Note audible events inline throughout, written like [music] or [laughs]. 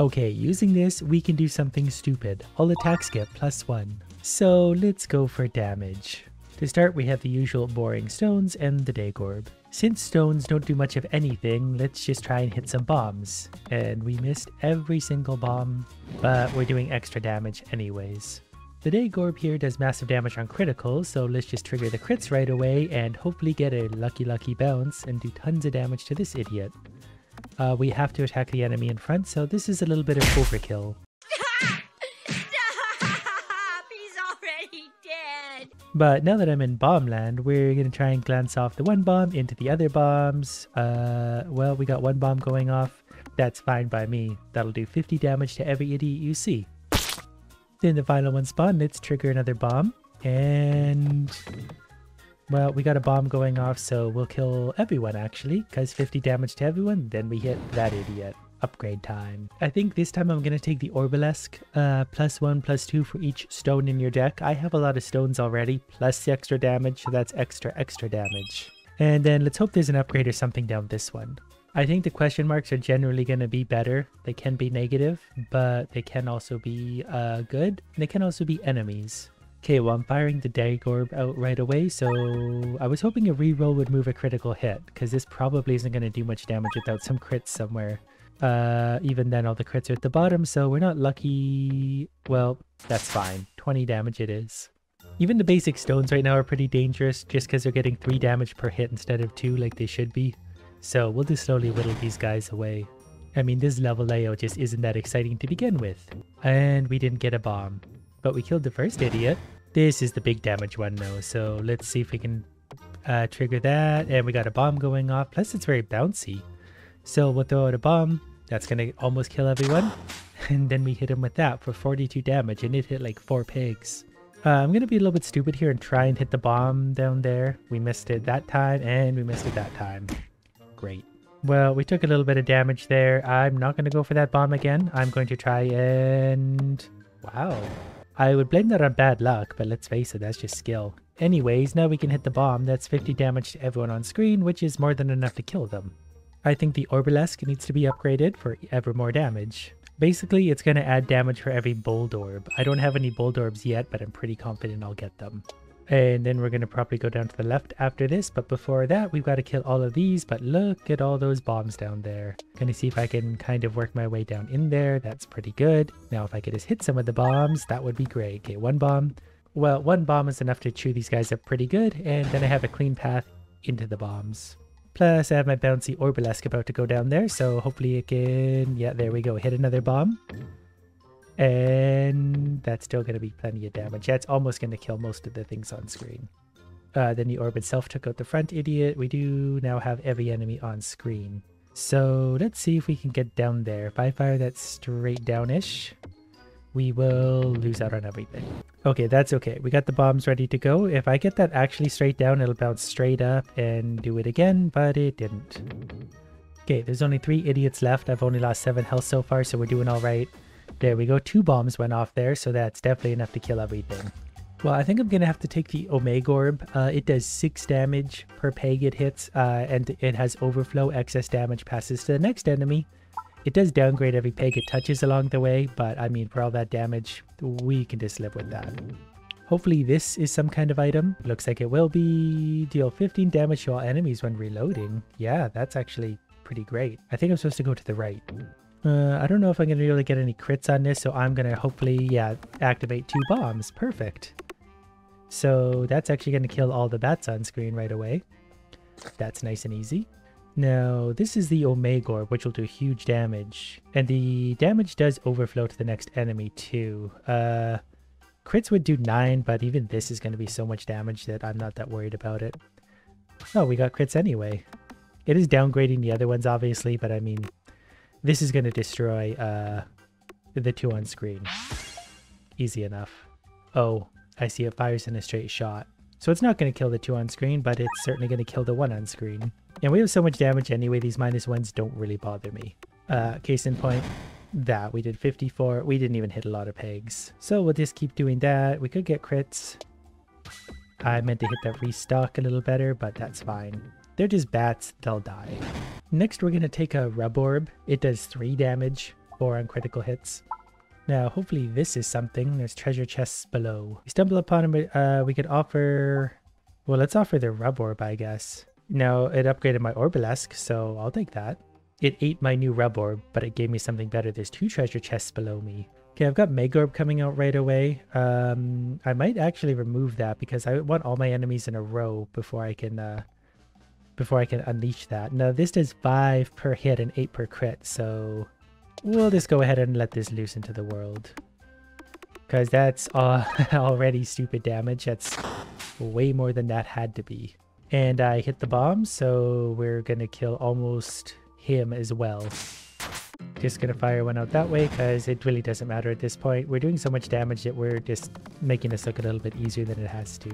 Okay, using this, we can do something stupid. All attacks get plus one. So let's go for damage. To start, we have the usual boring stones and the Daggorb. Since stones don't do much of anything, let's just try and hit some bombs. And we missed every single bomb, but we're doing extra damage anyways. The Daggorb here does massive damage on criticals, so let's just trigger the crits right away and hopefully get a lucky lucky bounce and do tons of damage to this idiot. Uh, we have to attack the enemy in front, so this is a little bit of overkill. [laughs] He's already dead. But now that I'm in bomb land, we're gonna try and glance off the one bomb into the other bombs. Uh, well, we got one bomb going off. That's fine by me. That'll do 50 damage to every idiot you see. Then the final one spawn, let's trigger another bomb. And... Well, we got a bomb going off, so we'll kill everyone actually, because 50 damage to everyone, then we hit that idiot. Upgrade time. I think this time I'm going to take the Orbelisk, uh, plus one, plus two for each stone in your deck. I have a lot of stones already, plus the extra damage, so that's extra, extra damage. And then let's hope there's an upgrade or something down this one. I think the question marks are generally going to be better. They can be negative, but they can also be uh, good. They can also be enemies. Okay, well I'm firing the Daggorb out right away, so I was hoping a reroll would move a critical hit, because this probably isn't going to do much damage without some crits somewhere. Uh, even then all the crits are at the bottom, so we're not lucky... Well, that's fine. 20 damage it is. Even the basic stones right now are pretty dangerous, just because they're getting 3 damage per hit instead of 2 like they should be. So we'll just slowly whittle these guys away. I mean, this level layout just isn't that exciting to begin with. And we didn't get a bomb. But we killed the first idiot. This is the big damage one though, so let's see if we can uh, trigger that. And we got a bomb going off, plus it's very bouncy. So we'll throw out a bomb. That's gonna almost kill everyone. [laughs] And then we hit him with that for 42 damage, and it hit like 4 pigs. Uh, I'm gonna be a little bit stupid here and try and hit the bomb down there. We missed it that time, and we missed it that time. Great. Well, we took a little bit of damage there. I'm not going to go for that bomb again. I'm going to try and... Wow. I would blame that on bad luck, but let's face it, that's just skill. Anyways, now we can hit the bomb. That's 50 damage to everyone on screen, which is more than enough to kill them. I think the Orbelisk needs to be upgraded for ever more damage. Basically, it's going to add damage for every Bold Orb. I don't have any Bold Orbs yet, but I'm pretty confident I'll get them. And then we're going to probably go down to the left after this. But before that, we've got to kill all of these. But look at all those bombs down there. Gonna see if I can kind of work my way down in there. That's pretty good. Now, if I could just hit some of the bombs, that would be great. Okay, one bomb. Well, one bomb is enough to chew these guys up pretty good. And then I have a clean path into the bombs. Plus, I have my bouncy Orbelisk about to go down there. So hopefully it can... Yeah, there we go. Hit another bomb. And that's still going to be plenty of damage. That's almost going to kill most of the things on screen. Uh, then the orb itself took out the front idiot. We do now have every enemy on screen. So let's see if we can get down there. If I fire that straight down-ish, we will lose out on everything. Okay, that's okay. We got the bombs ready to go. If I get that actually straight down, it'll bounce straight up and do it again, but it didn't. Okay, there's only three idiots left. I've only lost seven health so far, so we're doing all right. There we go. Two bombs went off there, so that's definitely enough to kill everything. Well, I think I'm going to have to take the Omegorb. Uh, it does 6 damage per peg it hits, uh, and it has overflow. Excess damage passes to the next enemy. It does downgrade every peg it touches along the way, but I mean, for all that damage, we can just live with that. Hopefully this is some kind of item. Looks like it will be. Deal 15 damage to all enemies when reloading. Yeah, that's actually pretty great. I think I'm supposed to go to the right. Uh, I don't know if I'm going to be able to get any crits on this, so I'm going to hopefully, yeah, activate two bombs. Perfect. So that's actually going to kill all the bats on screen right away. That's nice and easy. Now, this is the Omegorb, which will do huge damage. And the damage does overflow to the next enemy too. Uh, crits would do 9, but even this is going to be so much damage that I'm not that worried about it. Oh, we got crits anyway. It is downgrading the other ones, obviously, but I mean, this is going to destroy uh, the two on screen. Easy enough. Oh, I see it fires in a straight shot. So it's not going to kill the two on screen, but it's certainly going to kill the one on screen. And we have so much damage anyway, these minus ones don't really bother me. Uh, case in point, that. We did 54. We didn't even hit a lot of pegs. So we'll just keep doing that. We could get crits. I meant to hit that restock a little better, but that's fine. They're just bats, they'll die. Next we're to take a Rub Orb. It does 3 damage. 4 on critical hits. Now, hopefully this is something. There's treasure chests below. We stumble upon them. Uh, we could offer... Well, let's offer the rub orb, I guess. Now, it upgraded my Orbelisk, so I'll take that. It ate my new rub orb, but it gave me something better. There's two treasure chests below me. Okay, I've got Megorb coming out right away. Um, I might actually remove that because I want all my enemies in a row before I can uh, before I can unleash that. Now this does 5 per hit and 8 per crit, so we'll just go ahead and let this loose into the world. Because that's [laughs] uh, already stupid damage. That's way more than that had to be. And I hit the bomb, so we're gonna kill almost him as well. Just gonna fire one out that way because it really doesn't matter at this point. We're doing so much damage that we're just making this look a little bit easier than it has to.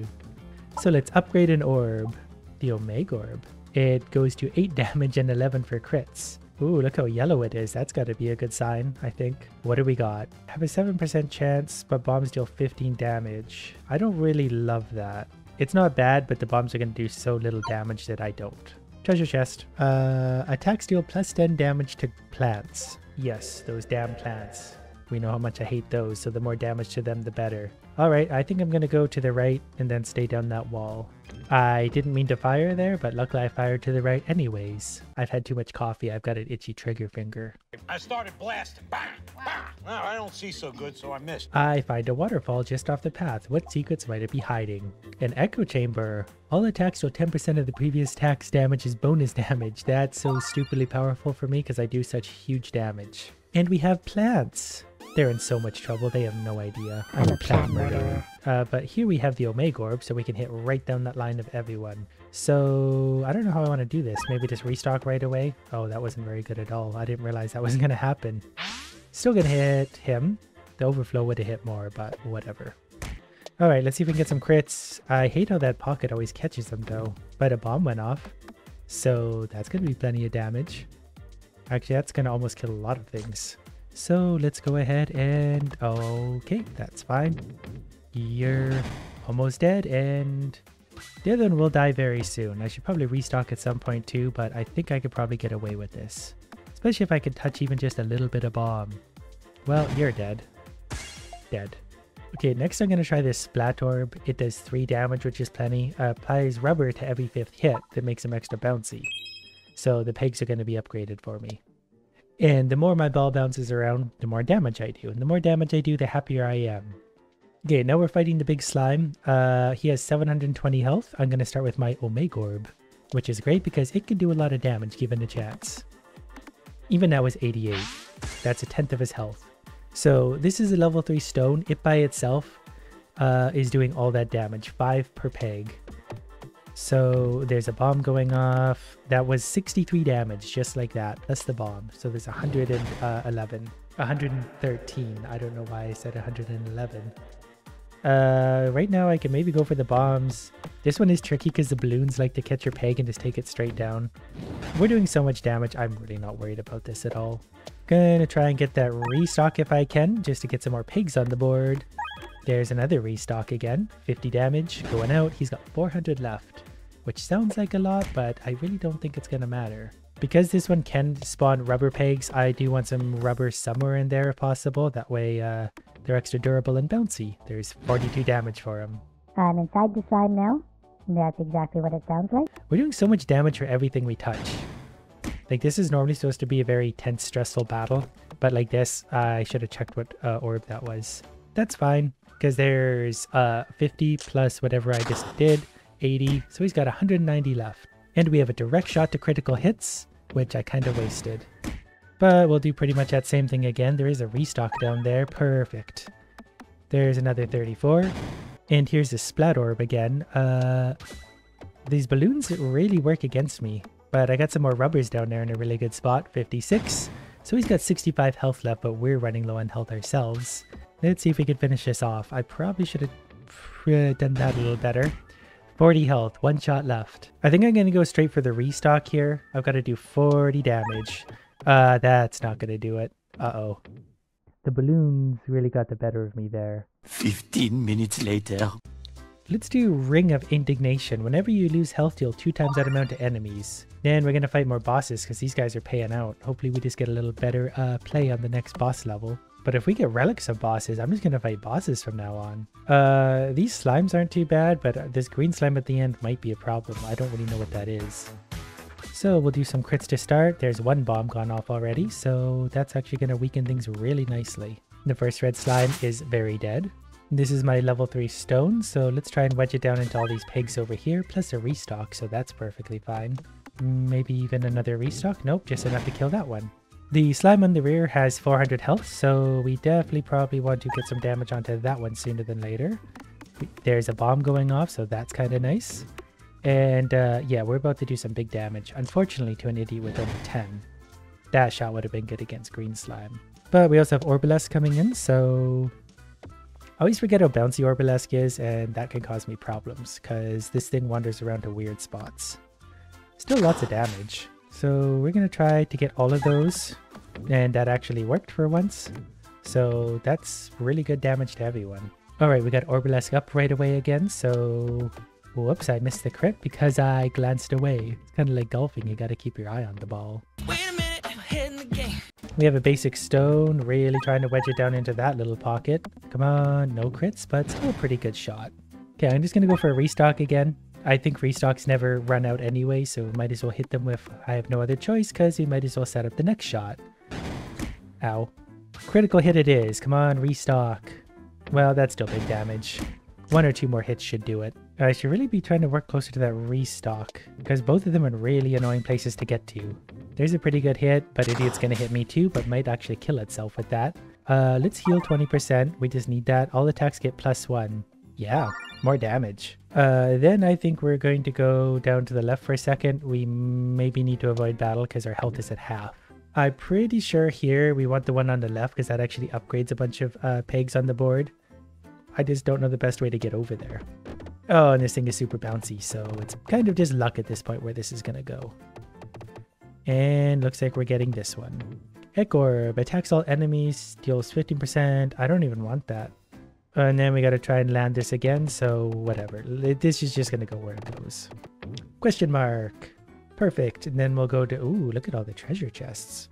So let's upgrade an orb, the Omega Orb. It goes to 8 [laughs] damage and 11 for crits. Ooh, look how yellow it is. That's got to be a good sign, I think. What do we got? Have a 7% chance, but bombs deal 15 damage. I don't really love that. It's not bad, but the bombs are to do so little damage that I don't. Treasure chest. Uh, attacks deal plus 10 damage to plants. Yes, those damn plants. We know how much I hate those, so the more damage to them, the better. Alright, I think I'm going to go to the right and then stay down that wall. I didn't mean to fire there, but luckily I fired to the right anyways. I've had too much coffee, I've got an itchy trigger finger. I started blasting. Bang! Bang! No, I don't see so good, so I missed. I find a waterfall just off the path. What secrets might it be hiding? An echo chamber. All attacks deal 10% of the previous attack's damage is bonus [laughs] damage. That's so stupidly powerful for me because I do such huge damage. And we have plants. They're in so much trouble, they have no idea. I'm a plant murderer. Uh, but here we have the Omega Orb, so we can hit right down that line of everyone. So, I don't know how I want to do this. Maybe just restock right away? Oh, that wasn't very good at all. I didn't realize that wasn't [laughs] going to happen. Still going to hit him. The Overflow would have hit more, but whatever. Alright, let's see if we can get some crits. I hate how that pocket always catches them, though. But a bomb went off. So, that's going to be plenty of damage. Actually, that's going to almost kill a lot of things. So let's go ahead and... Okay, that's fine. You're almost dead and the other one will die very soon. I should probably restock at some point too, but I think I could probably get away with this. Especially if I could touch even just a little bit of bomb. Well, you're dead. Dead. Okay, next I'm going to try this Splat Orb. It does 3 damage, which is plenty. Uh, applies rubber to every 5th hit that makes them extra bouncy. So the pegs are going to be upgraded for me. And the more my ball bounces around, the more damage I do. And the more damage I do, the happier I am. Okay, now we're fighting the big slime. Uh, he has 720 health. I'm going to start with my Omega Orb, which is great because it can do a lot of damage given a chance. Even now is 88. That's a tenth of his health. So this is a level 3 stone. It by itself uh, is doing all that damage, 5 per peg. So there's a bomb going off. That was 63 damage, just like that. That's the bomb. So there's 111. 113. I don't know why I said 111. Uh, right now I can maybe go for the bombs. This one is tricky because the balloons like to catch your peg and just take it straight down. We're doing so much damage, I'm really not worried about this at all. Gonna try and get that restock if I can, just to get some more pigs on the board. There's another restock again. 50 damage, going out. He's got 400 left which sounds like a lot, but I really don't think it's going to matter. Because this one can spawn rubber pegs, I do want some rubber somewhere in there if possible. That way uh, they're extra durable and bouncy. There's 42 damage for them. I'm inside the slime now. That's exactly what it sounds like. We're doing so much damage for everything we touch. Like this is normally supposed to be a very tense, stressful battle. But like this, uh, I should have checked what uh, orb that was. That's fine. Because there's uh, 50 plus whatever I just did. 80, so he's got 190 left. And we have a direct shot to critical hits, which I kind of wasted. But we'll do pretty much that same thing again. There is a restock down there. Perfect. There's another 34. And here's the Splat Orb again. Uh, these balloons really work against me. But I got some more rubbers down there in a really good spot. 56. So he's got 65 health left, but we're running low on health ourselves. Let's see if we can finish this off. I probably should have done that a little better. 40 health, one shot left. I think I'm going to go straight for the restock here. I've got to do 40 damage. Uh, that's not going to do it. Uh-oh. The balloons really got the better of me there. 15 minutes later. Let's do Ring of Indignation. Whenever you lose health, deal two times that amount to enemies. Then we're gonna fight more bosses because these guys are paying out. Hopefully we just get a little better uh, play on the next boss level. But if we get relics of bosses, I'm just gonna fight bosses from now on. Uh, these slimes aren't too bad, but this green slime at the end might be a problem. I don't really know what that is. So we'll do some crits to start. There's one bomb gone off already, so that's actually gonna weaken things really nicely. The first red slime is very dead. This is my level 3 stone, so let's try and wedge it down into all these pigs over here, plus a restock, so that's perfectly fine. Maybe even another restock? Nope, just enough to kill that one. The slime on the rear has 400 health, so we definitely probably want to get some damage onto that one sooner than later. There's a bomb going off, so that's kind of nice. And uh, yeah, we're about to do some big damage, unfortunately to an idiot with only 10. That shot would have been good against green slime. But we also have Orbelisk coming in, so I always forget how bouncy Orbelisk is, and that can cause me problems, because this thing wanders around to weird spots. Still lots of damage. So we're going to try to get all of those, and that actually worked for once. So that's really good damage to everyone. Alright, we got Orbelisk up right away again, so... Whoops, I missed the crit because I glanced away. It's kind of like golfing, you gotta keep your eye on the ball. Wait a minute, I'm hitting the game. We have a basic stone, really trying to wedge it down into that little pocket. Come on, no crits, but still a pretty good shot. Okay, I'm just gonna go for a restock again. I think restocks never run out anyway, so might as well hit them with I have no other choice because we might as well set up the next shot. Ow. Critical hit it is. Come on, restock. Well, that's still big damage. One or two more hits should do it. I should really be trying to work closer to that restock, because both of them are really annoying places to get to. There's a pretty good hit, but Idiot's gonna hit me too, but might actually kill itself with that. Uh, let's heal 20%. We just need that. All attacks get plus one. Yeah, more damage. Uh, then I think we're going to go down to the left for a second. We maybe need to avoid battle because our health is at half. I'm pretty sure here we want the one on the left because that actually upgrades a bunch of uh, pegs on the board. I just don't know the best way to get over there. Oh, and this thing is super bouncy, so it's kind of just luck at this point where this is going to go. And looks like we're getting this one. Echorb attacks all enemies, deals 15%. I don't even want that. And then we gotta try and land this again, so whatever. This is just gonna go where it goes. Question mark. Perfect. And then we'll go to... Ooh, look at all the treasure chests.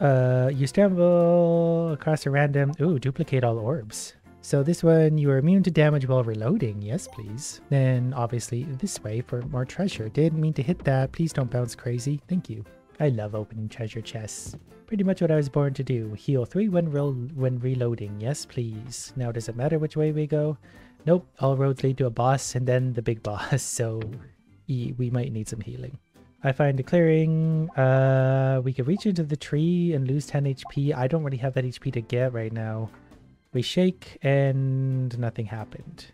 Uh, you stumble across a random... Ooh, duplicate all orbs. So this one, you are immune to damage while reloading. Yes, please. Then obviously this way for more treasure. Didn't mean to hit that. Please don't bounce crazy. Thank you. I love opening treasure chests. Pretty much what I was born to do. Heal 3 when, when reloading. Yes, please. Now, does it matter which way we go? Nope. All roads lead to a boss and then the big [laughs] boss, so we might need some healing. I find a clearing. Uh, we could reach into the tree and lose 10 HP. I don't really have that HP to get right now. We shake and nothing happened.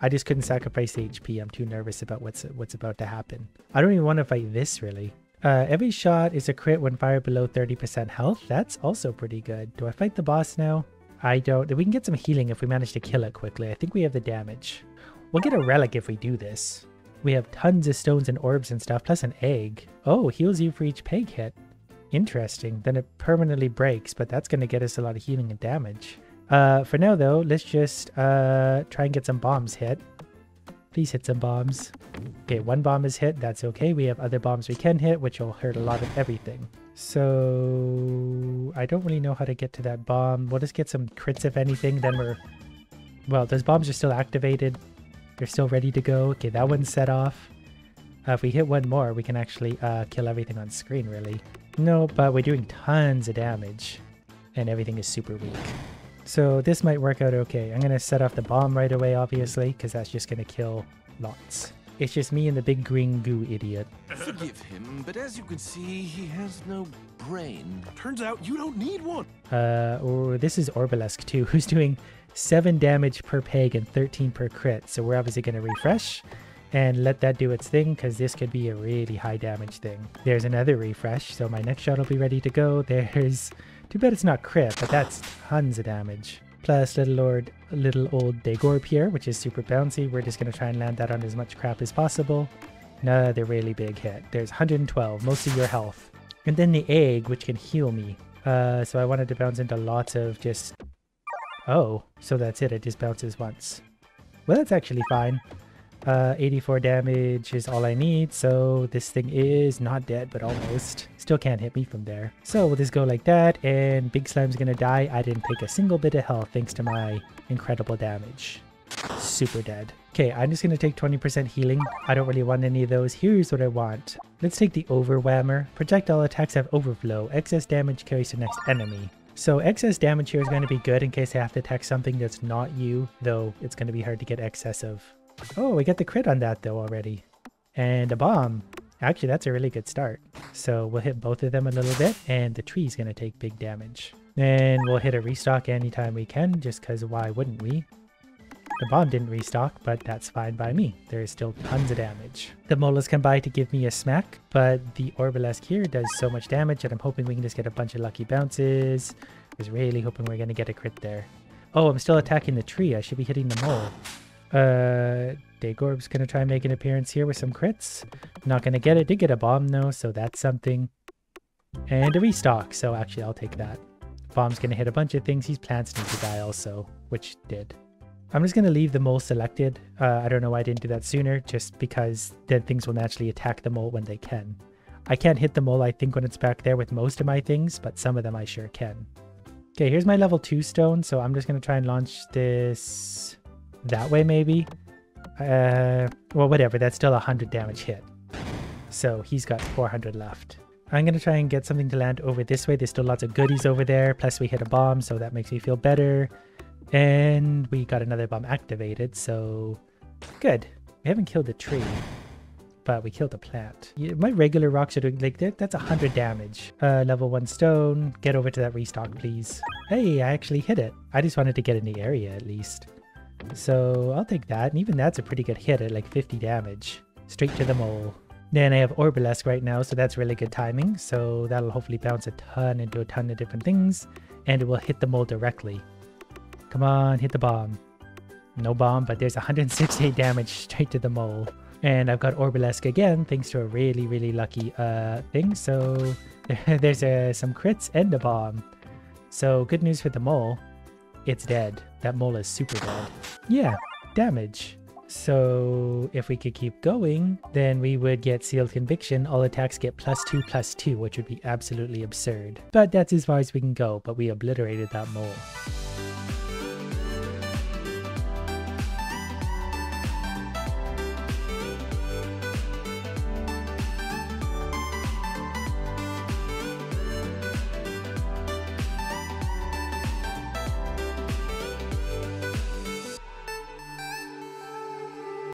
I just couldn't sacrifice the HP. I'm too nervous about what's what's about to happen. I don't even want to fight this really. Uh, every shot is a crit when fired below 30% health. That's also pretty good. Do I fight the boss now? I don't. We can get some healing if we manage to kill it quickly. I think we have the damage. We'll get a relic if we do this. We have tons of stones and orbs and stuff, plus an egg. Oh, heals you for each peg hit. Interesting. Then it permanently breaks, but that's going to get us a lot of healing and damage. Uh, for now, though, let's just uh, try and get some bombs hit. Please hit some bombs. Okay, one bomb is hit. That's okay. We have other bombs we can hit, which will hurt a lot of everything. So I don't really know how to get to that bomb. We'll just get some crits if anything. Then we're... Well, those bombs are still activated. They're still ready to go. Okay, that one's set off. Uh, if we hit one more, we can actually uh, kill everything on screen, really. No, but we're doing tons of damage. And everything is super weak. So this might work out okay. I'm going to set off the bomb right away, obviously, because that's just going to kill lots. It's just me and the big green goo idiot. Forgive him, but as you can see, he has no brain. Turns out you don't need one. Uh, or this is Orbelisk too, [laughs] who's doing 7 damage per peg and 13 per crit. So we're obviously going to refresh and let that do its thing because this could be a really high damage thing. There's another refresh, so my next shot will be ready to go. [laughs] There's too bad it's not crit, but that's tons of damage. Plus little Lord, little old Daggorb here, which is super bouncy. We're just to try and land that on as much crap as possible. Another really big hit. There's 112, most of your health. And then the egg, which can heal me. Uh, so I wanted to bounce into lots of just... Oh, so that's it. It just bounces once. Well, that's actually fine. Uh, 84 damage is all I need, so this thing is not dead, but almost. Still can't hit me from there. So we'll just go like that, and Big Slime's gonna die. I didn't take a single bit of health thanks to my incredible damage. Super dead. Okay, I'm just gonna take 20% healing. I don't really want any of those. Here's what I want. Let's take the Overwhammer. Projectile attacks have overflow. Excess damage carries to next enemy. So excess damage here is going to be good in case I have to attack something that's not you, though it's going to be hard to get excess of. Oh, we get the crit on that though already. And a bomb. Actually, that's a really good start. So we'll hit both of them a little bit, and the tree's to take big damage. And we'll hit a restock anytime we can, just because why wouldn't we? The bomb didn't restock, but that's fine by me. There is still tons of damage. The Molas come by to give me a smack, but the Orbelisk here does so much damage that I'm hoping we can just get a bunch of lucky bounces. I was really hoping we are to get a crit there. Oh, I'm still attacking the tree. I should be hitting the mole. Uh, Daggorb's going to try and make an appearance here with some crits. Not going to get it. Did get a bomb though, so that's something. And a restock, so actually I'll take that. Bomb's going to hit a bunch of things. These plants need to die also, which did. I'm just going to leave the mole selected. Uh, I don't know why I didn't do that sooner, just because then things will naturally attack the mole when they can. I can't hit the mole, I think, when it's back there with most of my things, but some of them I sure can. Okay, here's my level 2 stone, so I'm just going to try and launch this that way, maybe. Uh, well, whatever, that's still a 100 damage hit. So he's got 400 left. I'm going to try and get something to land over this way. There's still lots of goodies over there, plus we hit a bomb, so that makes me feel better. And we got another bomb activated, so good. We haven't killed the tree, but we killed the plant. Yeah, my regular rocks are doing like that. That's 100 damage. Uh, level 1 stone. Get over to that restock, please. Hey, I actually hit it. I just wanted to get in the area at least. So I'll take that, and even that's a pretty good hit at like 50 damage. Straight to the mole. Then I have Orbelisk right now, so that's really good timing. So that'll hopefully bounce a ton into a ton of different things, and it will hit the mole directly. Come on, hit the bomb. No bomb, but there's [laughs] 168 damage straight to the mole. And I've got Orbelisk again, thanks to a really, really lucky uh, thing. So [laughs] there's uh, some crits and a bomb. So good news for the mole. It's dead. That mole is super dead. [gasps] Yeah, damage. So if we could keep going, then we would get Sealed Conviction. All attacks get plus 2 plus 2, which would be absolutely absurd. But that's as far as we can go, but we obliterated that mole.